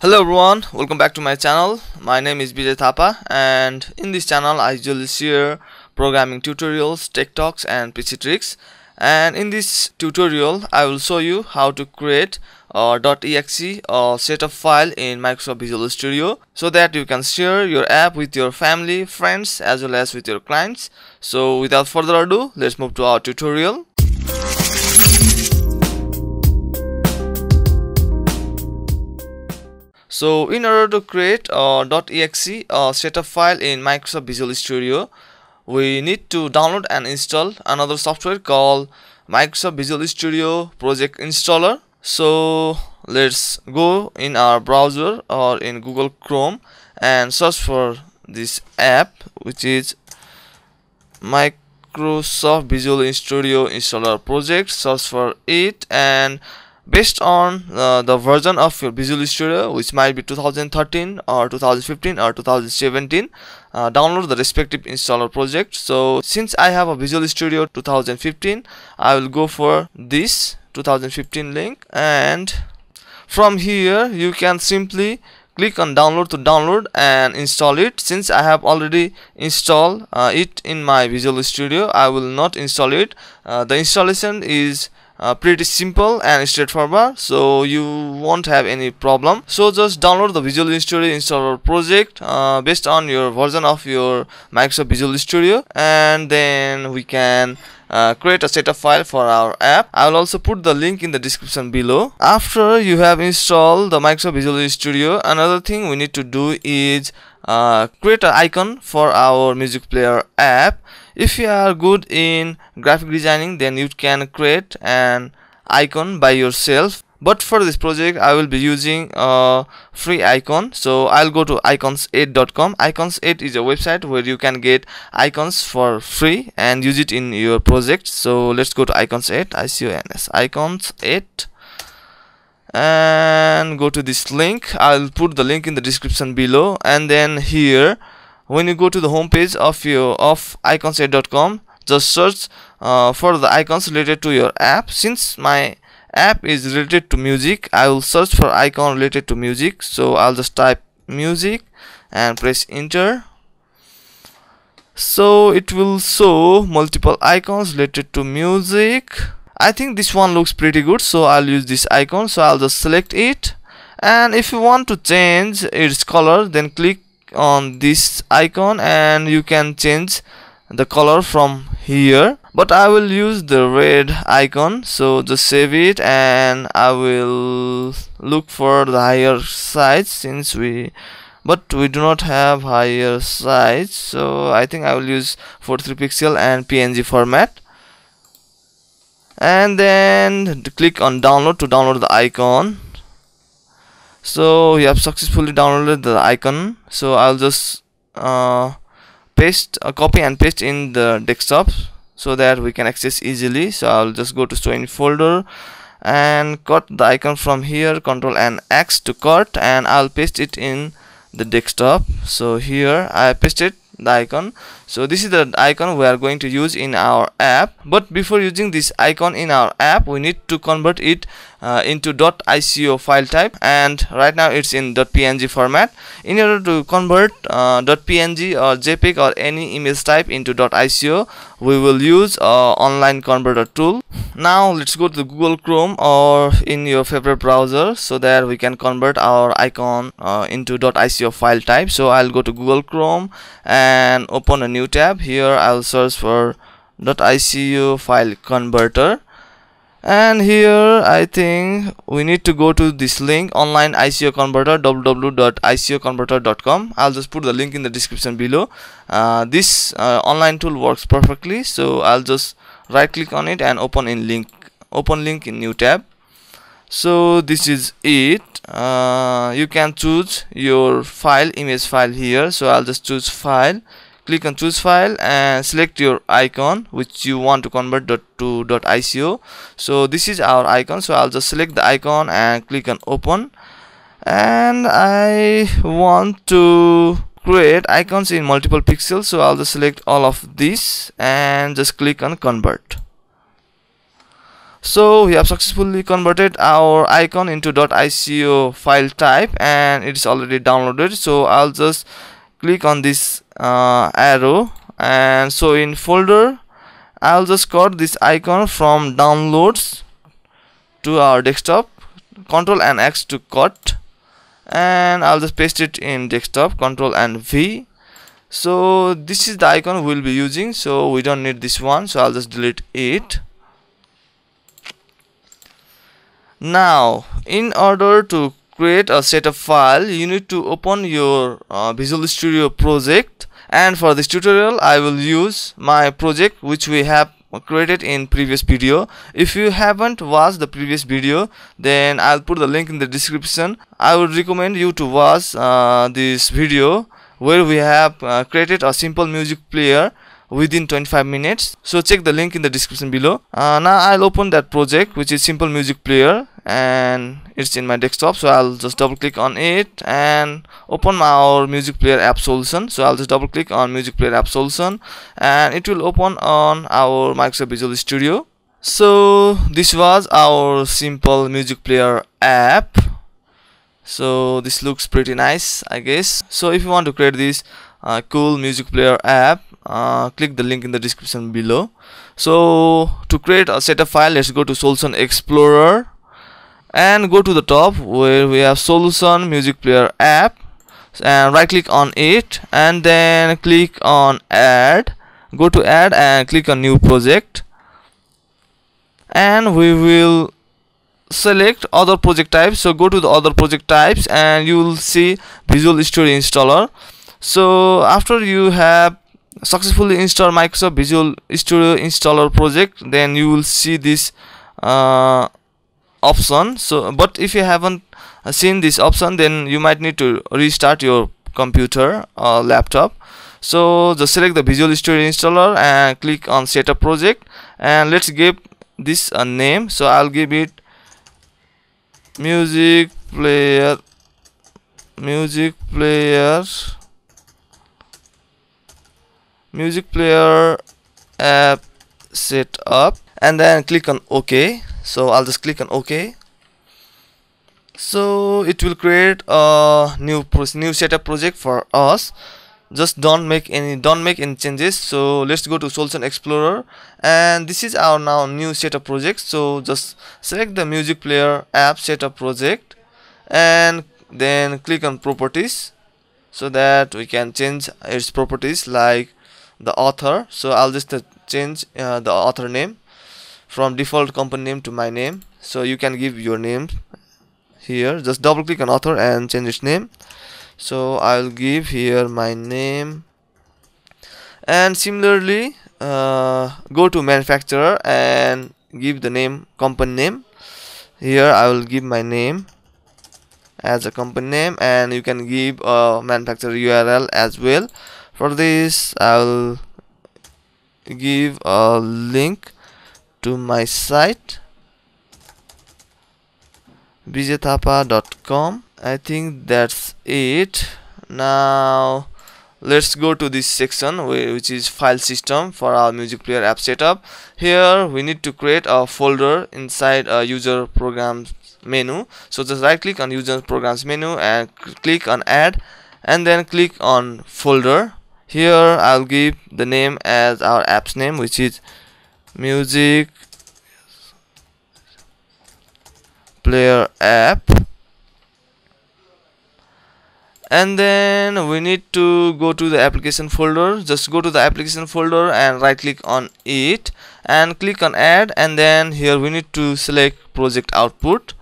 Hello everyone, welcome back to my channel. My name is Vijay Thapa and in this channel I usually share programming tutorials, tech talks and PC tricks. And in this tutorial I will show you how to create a .exe or setup file in Microsoft Visual Studio so that you can share your app with your family, friends as well as with your clients. So without further ado, let's move to our tutorial. So in order to create a .exe uh, a setup file in Microsoft Visual Studio, we need to download and install another software called Microsoft Visual Studio Project Installer. So let's go in our browser or in Google Chrome and search for this app which is Microsoft Visual Studio Installer Project. Search for it and based on uh, the version of your Visual Studio which might be 2013 or 2015 or 2017 uh, download the respective installer project. So since I have a Visual Studio 2015 I will go for this 2015 link. And from here you can simply click on download to download and install it. Since I have already installed uh, it in my Visual Studio I will not install it. Uh, the installation is uh, pretty simple and straightforward so you won't have any problem. So just download the Visual Studio installer project uh, based on your version of your Microsoft Visual Studio and then we can uh, create a setup file for our app. I will also put the link in the description below. After you have installed the Microsoft Visual Studio another thing we need to do is uh, create an icon for our music player app if you are good in graphic designing then you can create an icon by yourself. But for this project I will be using a free icon. So I'll go to icons8.com icons8 is a website where you can get icons for free and use it in your project. So let's go to icons8 ICONS icons8 and go to this link. I'll put the link in the description below. And then here when you go to the home page of your of icons8.com just search uh, for the icons related to your app. Since my app is related to music I will search for icon related to music. So I'll just type music and press enter. So it will show multiple icons related to music. I think this one looks pretty good so I'll use this icon. So I'll just select it. And if you want to change its color then click on this icon and you can change the color from here. But I will use the red icon so just save it and I will look for the higher size since we but we do not have higher size so I think I will use 43 pixel and PNG format. And then click on download to download the icon so we have successfully downloaded the icon. So I'll just uh, paste a copy and paste in the desktop so that we can access easily. So I'll just go to in folder and cut the icon from here control and X to cut and I'll paste it in the desktop. So here I pasted the icon. So this is the icon we are going to use in our app. But before using this icon in our app we need to convert it uh, into .ico file type and right now it's in .png format. In order to convert uh, .png or jpeg or any image type into .ico we will use a online converter tool. Now let's go to google chrome or in your favorite browser so that we can convert our icon uh, into .ico file type. So i'll go to google chrome and open a new tab. Here i'll search for .ico file converter and here I think we need to go to this link online ICO converter www.icoconverter.com I'll just put the link in the description below. Uh, this uh, online tool works perfectly so I'll just right click on it and open in link open link in new tab. So this is it. Uh, you can choose your file image file here. So I'll just choose file click on choose file and select your icon which you want to convert to .ico so this is our icon. So I'll just select the icon and click on open. And I want to create icons in multiple pixels. So I'll just select all of these and just click on convert. So we have successfully converted our icon into .ico file type and it is already downloaded. So I'll just click on this uh, arrow. And so in folder I'll just cut this icon from downloads to our desktop. Control and X to cut. And I'll just paste it in desktop control and V. So this is the icon we'll be using. So we don't need this one. So I'll just delete it. Now in order to create a setup file you need to open your uh, Visual Studio project and for this tutorial I will use my project which we have created in previous video. If you haven't watched the previous video then I'll put the link in the description. I would recommend you to watch uh, this video where we have uh, created a simple music player within 25 minutes. So check the link in the description below. Uh, now I'll open that project which is simple music player and it's in my desktop so I'll just double click on it and open our music player app solution. So I'll just double click on music player app solution and it will open on our Microsoft Visual Studio. So this was our simple music player app. So this looks pretty nice I guess. So if you want to create this uh, cool music player app uh, click the link in the description below. So to create a setup file let's go to solution explorer and go to the top where we have solution music player app. And right click on it and then click on add. Go to add and click on new project. And we will select other project types. So go to the other project types and you will see visual studio installer. So after you have successfully installed microsoft visual studio installer project then you will see this uh, option. So but if you haven't seen this option then you might need to restart your computer or laptop. So just select the visual studio installer and click on setup project and let's give this a name. So i'll give it music player music player music player app setup and then click on ok so I'll just click on ok. So it will create a new new setup project for us. Just don't make any don't make any changes. So let's go to solution explorer. And this is our now new setup project. So just select the music player app setup project. And then click on properties so that we can change its properties like the author. So I'll just uh, change uh, the author name from default company name to my name. So you can give your name here. Just double click on author and change its name. So I'll give here my name. And similarly uh, go to manufacturer and give the name company name. Here I will give my name as a company name and you can give a manufacturer URL as well. For this I'll give a link to my site vijaythapa.com I think that's it. Now let's go to this section which is file system for our music player app setup. Here we need to create a folder inside a user programs menu. So just right click on user programs menu and click on add and then click on folder. Here I'll give the name as our app's name which is music player app. And then we need to go to the application folder. Just go to the application folder and right click on it and click on add. And then here we need to select project output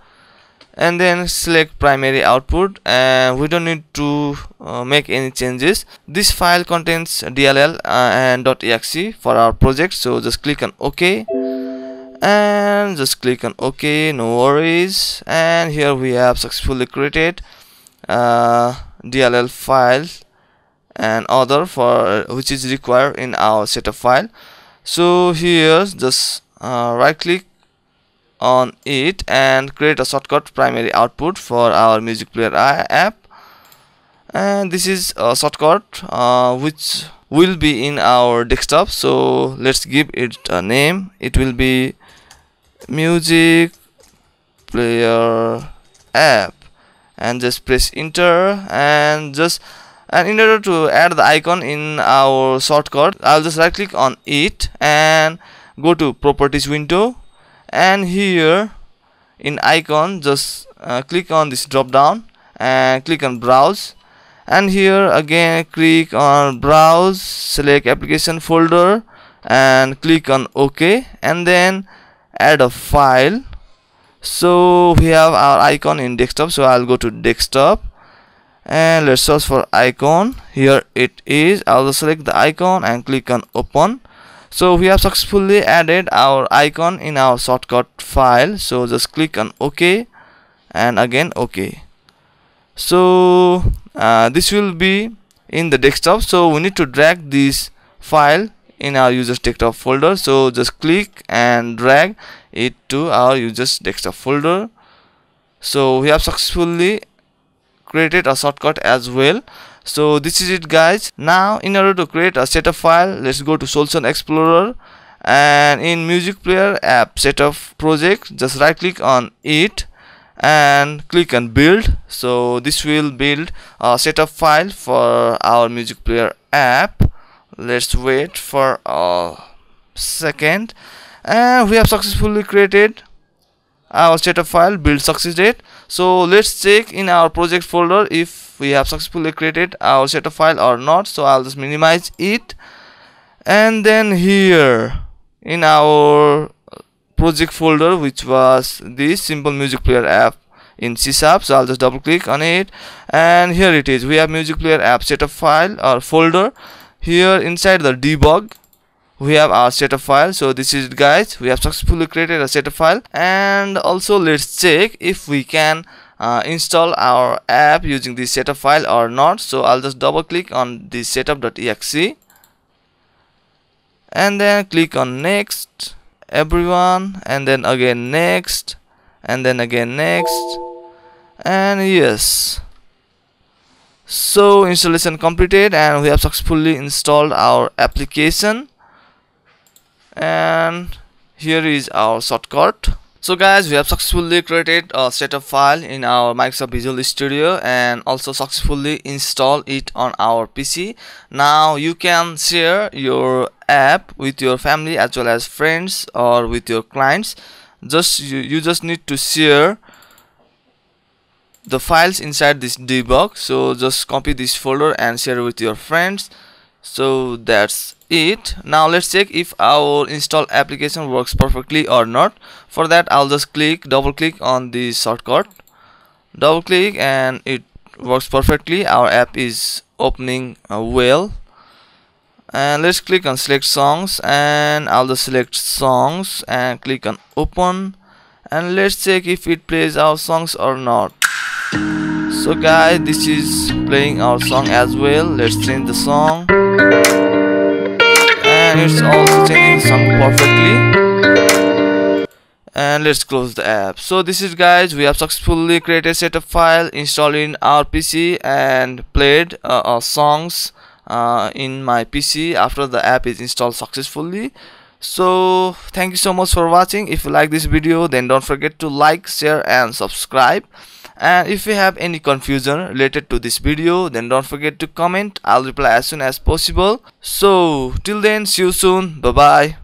and then select primary output and we don't need to uh, make any changes. This file contains dll uh, and .exe for our project so just click on ok. And just click on ok no worries. And here we have successfully created uh, dll file and other for which is required in our setup file. So here just uh, right click on it and create a shortcut primary output for our music player app. And this is a shortcut uh, which will be in our desktop. So let's give it a name. It will be music player app. And just press enter and just and in order to add the icon in our shortcut I'll just right click on it and go to properties window and here in icon just uh, click on this drop down and click on browse. And here again click on browse select application folder and click on ok. And then add a file. So we have our icon in desktop. So I'll go to desktop. And let's search for icon. Here it is. I'll select the icon and click on open so we have successfully added our icon in our shortcut file. So just click on ok and again ok. So uh, this will be in the desktop. So we need to drag this file in our users desktop folder. So just click and drag it to our users desktop folder. So we have successfully created a shortcut as well so this is it guys. Now in order to create a setup file let's go to solution explorer and in music player app setup project just right click on it and click on build. So this will build a setup file for our music player app. Let's wait for a second. And we have successfully created our setup file build succeeded so let's check in our project folder if we have successfully created our setup file or not. So i'll just minimize it. And then here in our project folder which was this simple music player app in C sharp. So I'll just double click on it. And here it is. We have music player app setup file or folder. Here inside the debug we have our setup file. So this is it guys. We have successfully created a setup file. And also let's check if we can uh, install our app using this setup file or not. So I'll just double click on the setup.exe and then click on next everyone. And then again next. And then again next. And yes. So installation completed and we have successfully installed our application and here is our shortcut. So guys we have successfully created a setup file in our Microsoft Visual Studio and also successfully installed it on our PC now you can share your app with your family as well as friends or with your clients. Just you, you just need to share the files inside this debug so just copy this folder and share with your friends so that's it. Now let's check if our installed application works perfectly or not. For that I'll just click double click on the shortcut. Double click and it works perfectly. Our app is opening uh, well. And let's click on select songs and I'll just select songs and click on open. And let's check if it plays our songs or not. So guys this is playing our song as well. Let's change the song and it's also changing the song perfectly. And let's close the app. So this is guys we have successfully created setup file installed in our pc and played uh, our songs uh, in my pc after the app is installed successfully. So thank you so much for watching. If you like this video then don't forget to like share and subscribe and if you have any confusion related to this video then don't forget to comment. I'll reply as soon as possible. So till then see you soon. Bye bye